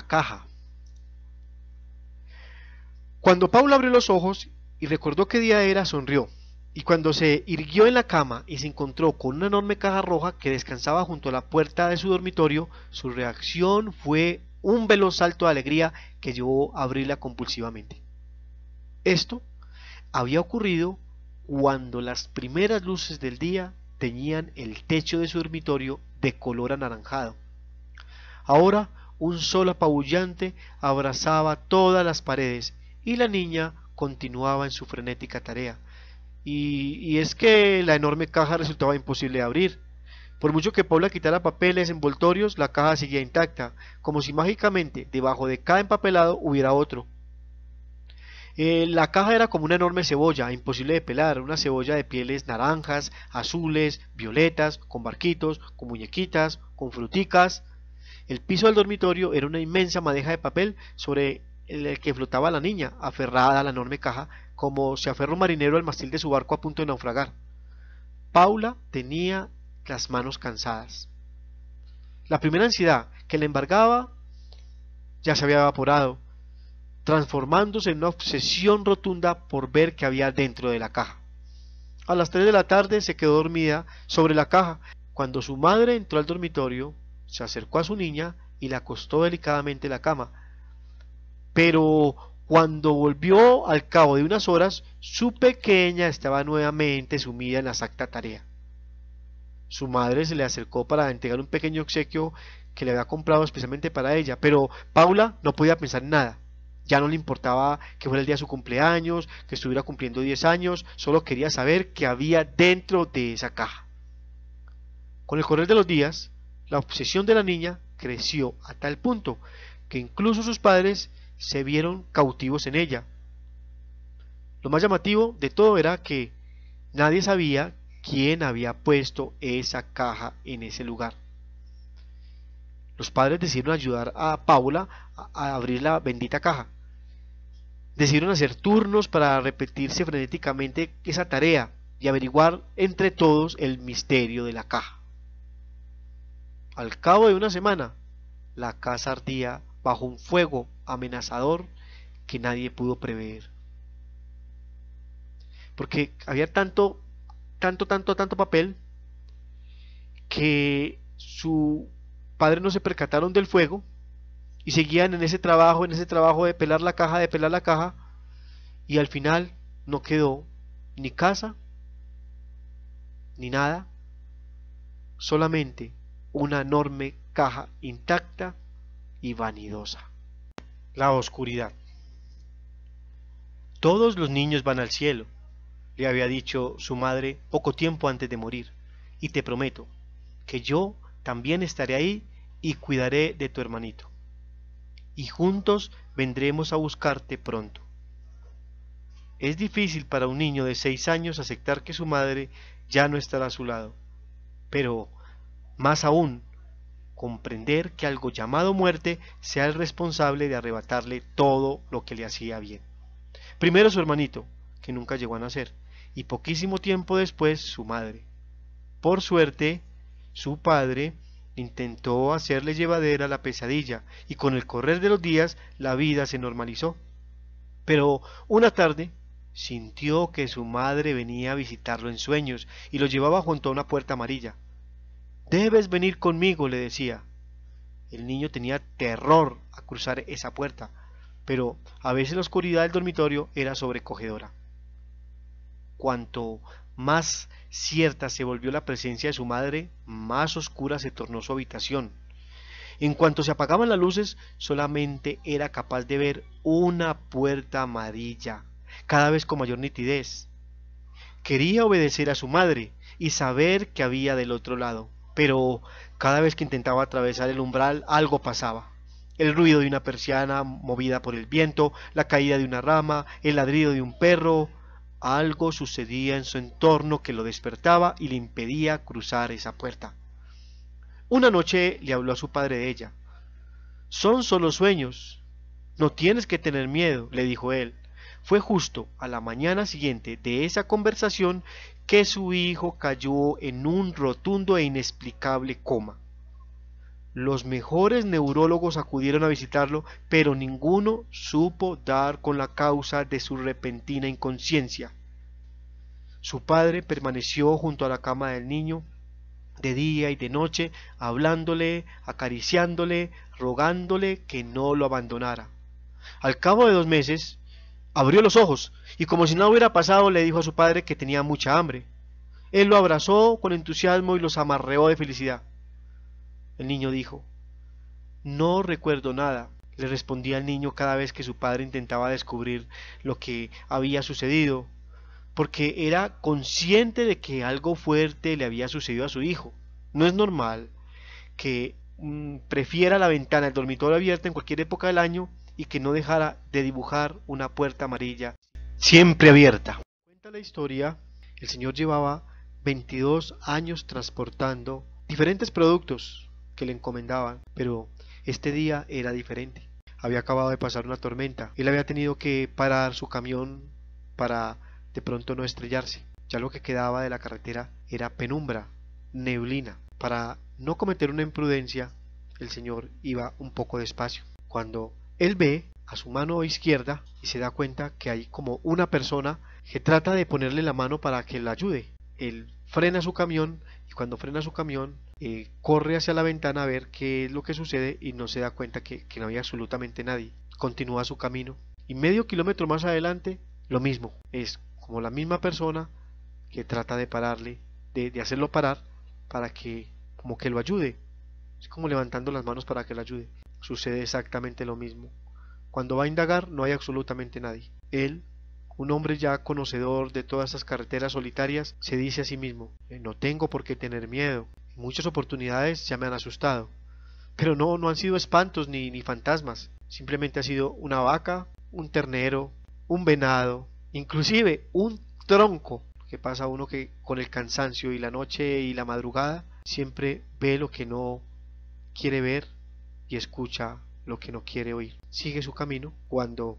caja. Cuando Paula abrió los ojos y recordó qué día era, sonrió. Y cuando se irguió en la cama y se encontró con una enorme caja roja que descansaba junto a la puerta de su dormitorio, su reacción fue un veloz salto de alegría que llevó a abrirla compulsivamente. Esto había ocurrido cuando las primeras luces del día teñían el techo de su dormitorio de color anaranjado. Ahora un sol apabullante abrazaba todas las paredes y la niña continuaba en su frenética tarea. Y, es que la enorme caja resultaba imposible de abrir. Por mucho que Paula quitara papeles envoltorios, la caja seguía intacta, como si mágicamente debajo de cada empapelado hubiera otro. Eh, la caja era como una enorme cebolla, imposible de pelar, una cebolla de pieles naranjas, azules, violetas, con barquitos, con muñequitas, con fruticas. El piso del dormitorio era una inmensa madeja de papel sobre el que flotaba la niña, aferrada a la enorme caja, como se aferra un marinero al mastil de su barco a punto de naufragar. Paula tenía las manos cansadas. La primera ansiedad que le embargaba ya se había evaporado, transformándose en una obsesión rotunda por ver qué había dentro de la caja. A las 3 de la tarde se quedó dormida sobre la caja. Cuando su madre entró al dormitorio, se acercó a su niña y la acostó delicadamente en la cama. Pero cuando volvió al cabo de unas horas, su pequeña estaba nuevamente sumida en la exacta tarea. Su madre se le acercó para entregar un pequeño obsequio que le había comprado especialmente para ella, pero Paula no podía pensar en nada. Ya no le importaba que fuera el día de su cumpleaños, que estuviera cumpliendo 10 años, solo quería saber qué había dentro de esa caja. Con el correr de los días, la obsesión de la niña creció a tal punto que incluso sus padres se vieron cautivos en ella. Lo más llamativo de todo era que nadie sabía quién había puesto esa caja en ese lugar. Los padres decidieron ayudar a Paula a abrir la bendita caja. Decidieron hacer turnos para repetirse frenéticamente esa tarea y averiguar entre todos el misterio de la caja. Al cabo de una semana, la casa ardía bajo un fuego amenazador que nadie pudo prever. Porque había tanto, tanto, tanto, tanto papel que su padre no se percataron del fuego y seguían en ese trabajo, en ese trabajo de pelar la caja, de pelar la caja, y al final no quedó ni casa, ni nada, solamente una enorme caja intacta y vanidosa. La oscuridad. Todos los niños van al cielo, le había dicho su madre poco tiempo antes de morir, y te prometo que yo también estaré ahí y cuidaré de tu hermanito y juntos vendremos a buscarte pronto. Es difícil para un niño de seis años aceptar que su madre ya no estará a su lado, pero más aún comprender que algo llamado muerte sea el responsable de arrebatarle todo lo que le hacía bien. Primero su hermanito, que nunca llegó a nacer, y poquísimo tiempo después su madre. Por suerte, su padre intentó hacerle llevadera la pesadilla y con el correr de los días la vida se normalizó. Pero una tarde sintió que su madre venía a visitarlo en sueños y lo llevaba junto a una puerta amarilla. Debes venir conmigo, le decía. El niño tenía terror a cruzar esa puerta, pero a veces la oscuridad del dormitorio era sobrecogedora. Cuanto más cierta se volvió la presencia de su madre, más oscura se tornó su habitación. En cuanto se apagaban las luces, solamente era capaz de ver una puerta amarilla, cada vez con mayor nitidez. Quería obedecer a su madre y saber qué había del otro lado, pero cada vez que intentaba atravesar el umbral algo pasaba. El ruido de una persiana movida por el viento, la caída de una rama, el ladrido de un perro, algo sucedía en su entorno que lo despertaba y le impedía cruzar esa puerta. Una noche le habló a su padre de ella. Son solo sueños. No tienes que tener miedo, le dijo él. Fue justo a la mañana siguiente de esa conversación que su hijo cayó en un rotundo e inexplicable coma. Los mejores neurólogos acudieron a visitarlo, pero ninguno supo dar con la causa de su repentina inconsciencia. Su padre permaneció junto a la cama del niño de día y de noche, hablándole, acariciándole, rogándole que no lo abandonara. Al cabo de dos meses, abrió los ojos y como si nada hubiera pasado le dijo a su padre que tenía mucha hambre. Él lo abrazó con entusiasmo y los amarreó de felicidad. El niño dijo, No recuerdo nada, le respondía el niño cada vez que su padre intentaba descubrir lo que había sucedido, porque era consciente de que algo fuerte le había sucedido a su hijo. No es normal que mm, prefiera la ventana del dormitorio abierta en cualquier época del año y que no dejara de dibujar una puerta amarilla siempre abierta. Cuenta la historia, el señor llevaba 22 años transportando diferentes productos que le encomendaban, pero este día era diferente. Había acabado de pasar una tormenta. Él había tenido que parar su camión para de pronto no estrellarse. Ya lo que quedaba de la carretera era penumbra, neblina. Para no cometer una imprudencia, el señor iba un poco despacio. Cuando él ve a su mano izquierda y se da cuenta que hay como una persona que trata de ponerle la mano para que la ayude. Él frena su camión y cuando frena su camión eh, corre hacia la ventana a ver qué es lo que sucede y no se da cuenta que, no había absolutamente nadie. Continúa su camino y medio kilómetro más adelante lo mismo. Es como la misma persona que trata de pararle, de, hacerlo parar para que como que lo ayude. Es como levantando las manos para que lo ayude. Sucede exactamente lo mismo. Cuando va a indagar no hay absolutamente nadie. Él, un hombre ya conocedor de todas esas carreteras solitarias, se dice a sí mismo, eh, no tengo por qué tener miedo. Muchas oportunidades ya me han asustado. Pero no, no han sido espantos ni, ni fantasmas. Simplemente ha sido una vaca, un ternero, un venado, Inclusive un tronco que pasa uno que con el cansancio y la noche y la madrugada siempre ve lo que no quiere ver y escucha lo que no quiere oír. Sigue su camino cuando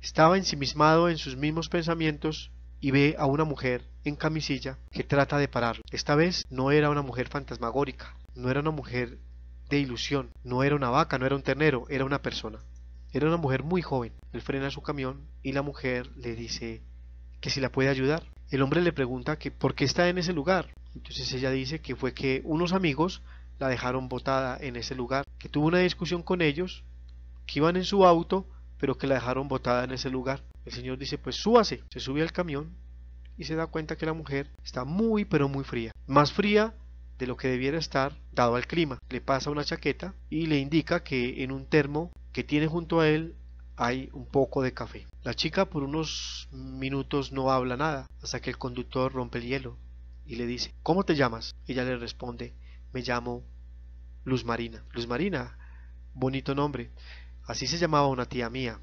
estaba ensimismado en sus mismos pensamientos y ve a una mujer en camisilla que trata de pararlo. Esta vez no era una mujer fantasmagórica, no era una mujer de ilusión, no era una vaca, no era un ternero, era una persona. Era una mujer muy joven. Él frena su camión y la mujer le dice que si la puede ayudar. El hombre le pregunta que por qué está en ese lugar. Entonces ella dice que fue que unos amigos la dejaron botada en ese lugar, que tuvo una discusión con ellos, que iban en su auto, pero que la dejaron botada en ese lugar. El señor dice, pues súbase. Se sube al camión y se da cuenta que la mujer está muy pero muy fría. Más fría de lo que debiera estar dado al clima. Le pasa una chaqueta y le indica que en un termo que tiene junto a él hay un poco de café. La chica por unos minutos no habla nada hasta que el conductor rompe el hielo y le dice ¿Cómo te llamas? Ella le responde Me llamo Luz Marina. Luz Marina, bonito nombre. Así se llamaba una tía mía,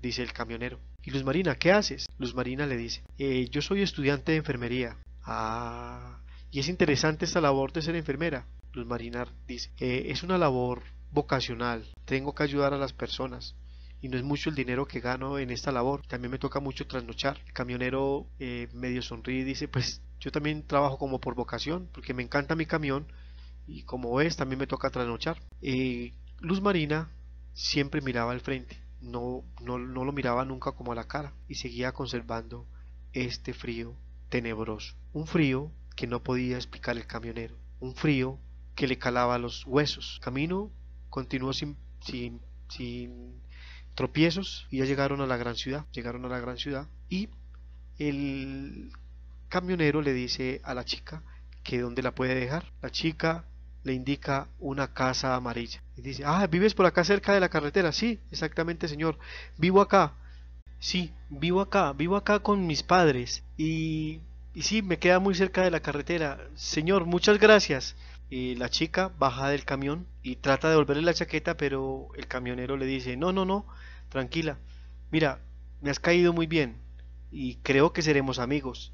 dice el camionero. ¿Y Luz Marina, qué haces? Luz Marina le dice eh, Yo soy estudiante de enfermería. Ah, y es interesante esta labor de ser enfermera. Luz Marina dice eh, Es una labor vocacional, tengo que ayudar a las personas y no es mucho el dinero que gano en esta labor. También me toca mucho trasnochar. El camionero eh, medio sonríe y dice, pues yo también trabajo como por vocación, porque me encanta mi camión y como ves también me toca trasnochar. Eh, Luz Marina siempre miraba al frente, no, no, no lo miraba nunca como a la cara y seguía conservando este frío tenebroso. Un frío que no podía explicar el camionero. Un frío que le calaba los huesos. Camino continuó sin, sin, sin tropiezos y ya llegaron a la gran ciudad. Llegaron a la gran ciudad y el camionero le dice a la chica que dónde la puede dejar. La chica le indica una casa amarilla. Y dice, ah, ¿vives por acá cerca de la carretera? Sí, exactamente, señor. Vivo acá. Sí, vivo acá, vivo acá con mis padres. Y, y sí, me queda muy cerca de la carretera. Señor, muchas gracias. Y la chica baja del camión y trata de devolverle la chaqueta, pero el camionero le dice, no, no, no, tranquila, mira, me has caído muy bien y creo que seremos amigos.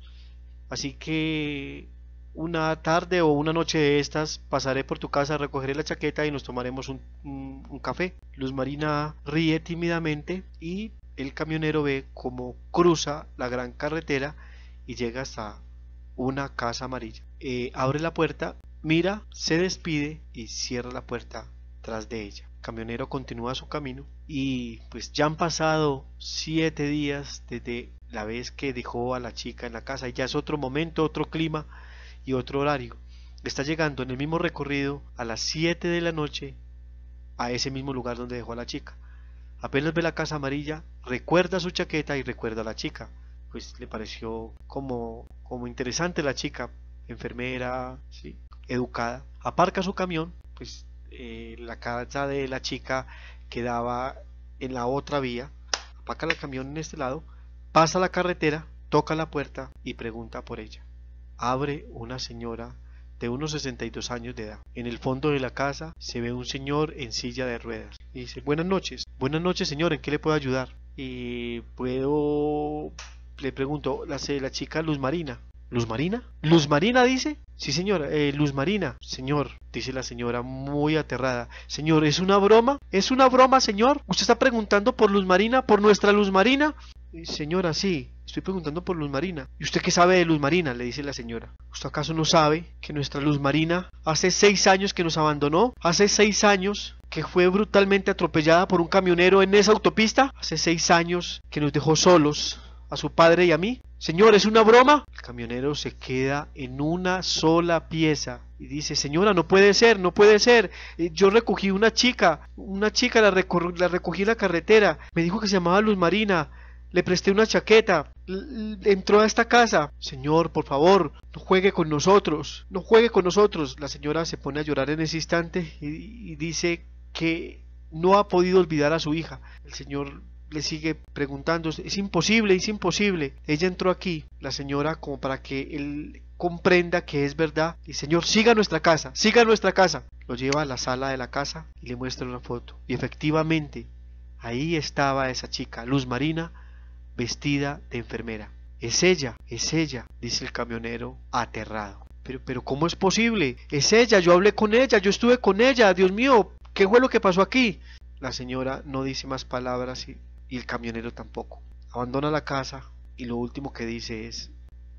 Así que una tarde o una noche de estas pasaré por tu casa, recogeré la chaqueta y nos tomaremos un, un café. Luz Marina ríe tímidamente y el camionero ve cómo cruza la gran carretera y llega hasta una casa amarilla. Eh, abre la puerta mira, se despide y cierra la puerta tras de ella. El camionero continúa su camino y pues ya han pasado siete días desde la vez que dejó a la chica en la casa y ya es otro momento, otro clima y otro horario. Está llegando en el mismo recorrido a las 7 de la noche a ese mismo lugar donde dejó a la chica. Apenas ve la casa amarilla, recuerda su chaqueta y recuerda a la chica. Pues le pareció como, como interesante la chica, enfermera, ¿sí? educada. Aparca su camión, pues eh, la casa de la chica quedaba en la otra vía. Aparca el camión en este lado, pasa la carretera, toca la puerta y pregunta por ella. Abre una señora de unos 62 años de edad. En el fondo de la casa se ve un señor en silla de ruedas. Y dice, buenas noches, buenas noches señor, ¿en qué le puedo ayudar? Y puedo... Le pregunto, la, la chica Luz Marina. ¿Luz Marina? ¿Luz Marina dice? Sí, señor, eh, Luz Marina. Señor, dice la señora muy aterrada. Señor, ¿es una broma? ¿Es una broma, señor? ¿Usted está preguntando por Luz Marina? ¿Por nuestra Luz Marina? Señora, sí, estoy preguntando por Luz Marina. ¿Y usted qué sabe de Luz Marina? le dice la señora. ¿Usted acaso no sabe que nuestra Luz Marina hace seis años que nos abandonó? Hace seis años que fue brutalmente atropellada por un camionero en esa autopista? Hace seis años que nos dejó solos a su padre y a mí. Señor, ¿es una broma? El camionero se queda en una sola pieza y dice, señora, no puede ser, no puede ser. Eh, yo recogí una chica, una chica la, la recogí en la carretera, me dijo que se llamaba Luz Marina, le presté una chaqueta, entró a esta casa. Señor, por favor, no juegue con nosotros, no juegue con nosotros. La señora se pone a llorar en ese instante y, dice que no ha podido olvidar a su hija. El señor le sigue preguntando, es imposible, es imposible. Ella entró aquí, la señora, como para que él comprenda que es verdad. Y Señor, siga nuestra casa, siga nuestra casa. Lo lleva a la sala de la casa y le muestra una foto. Y efectivamente, ahí estaba esa chica, Luz Marina, vestida de enfermera. Es ella, es ella, dice el camionero aterrado. Pero, pero, ¿cómo es posible? Es ella, yo hablé con ella, yo estuve con ella, Dios mío, ¿qué fue lo que pasó aquí? La señora no dice más palabras y y el camionero tampoco. Abandona la casa y lo último que dice es,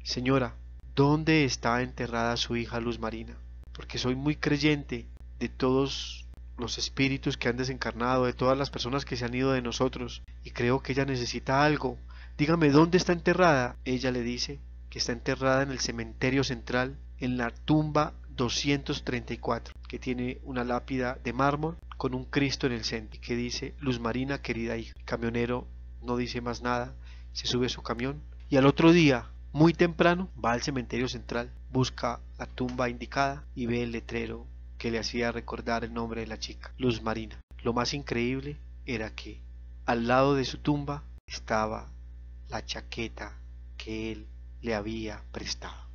Señora, ¿dónde está enterrada su hija Luz Marina? Porque soy muy creyente de todos los espíritus que han desencarnado, de todas las personas que se han ido de nosotros, y creo que ella necesita algo. Dígame, ¿dónde está enterrada? Ella le dice que está enterrada en el cementerio central, en la tumba 234, que tiene una lápida de mármol con un Cristo en el centro, que dice Luz Marina, querida hija. El camionero no dice más nada, se sube a su camión y al otro día, muy temprano, va al cementerio central, busca la tumba indicada y ve el letrero que le hacía recordar el nombre de la chica, Luz Marina. Lo más increíble era que al lado de su tumba estaba la chaqueta que él le había prestado.